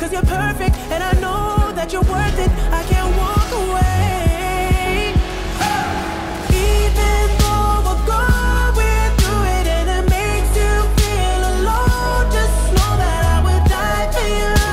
Cause you're perfect, and I know that you're worth it. I can't